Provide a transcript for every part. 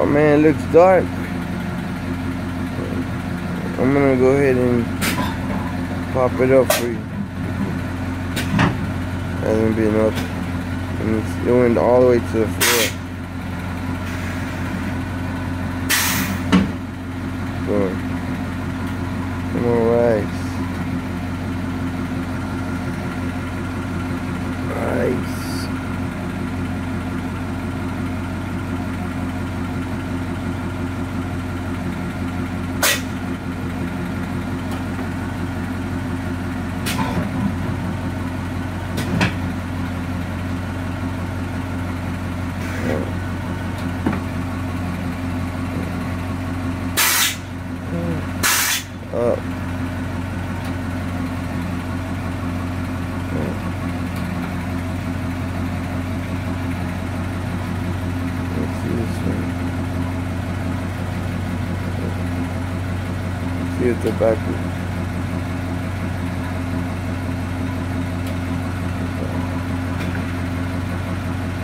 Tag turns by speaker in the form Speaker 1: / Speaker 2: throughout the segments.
Speaker 1: Oh man, it looks dark. I'm gonna go ahead and pop it up for you. Hasn't been up. And it's, it went all the way to the floor. Boom. Come on. Up. Let's see this. See if the back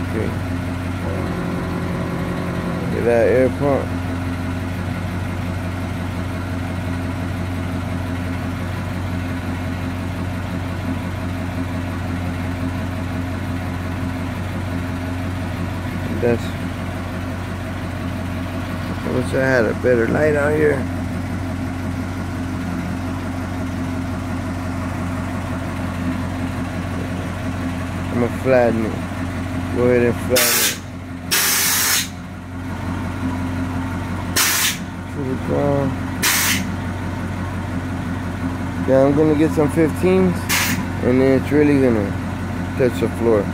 Speaker 1: Okay. Get that air That's. I wish I had a better light out here. I'm gonna flatten it. Go ahead and flatten it. To the ground. Yeah, I'm gonna get some 15s and then it's really gonna touch the floor.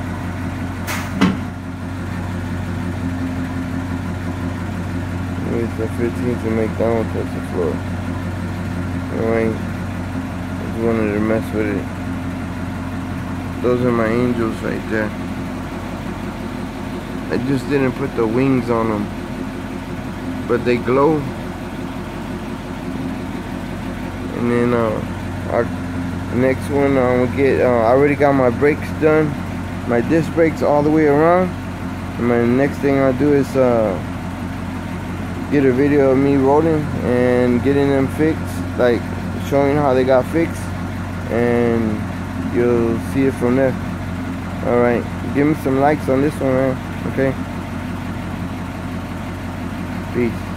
Speaker 1: Maybe some 15 to make touch the floor. Alright. I just wanted to mess with it. Those are my angels right there. I just didn't put the wings on them. But they glow. And then uh, our next one I'm gonna get, uh, I already got my brakes done. My disc brakes all the way around. And my next thing I'll do is uh, get a video of me rolling and getting them fixed. Like showing how they got fixed. And you'll see it from there. Alright. Give me some likes on this one, man. Okay? Peace.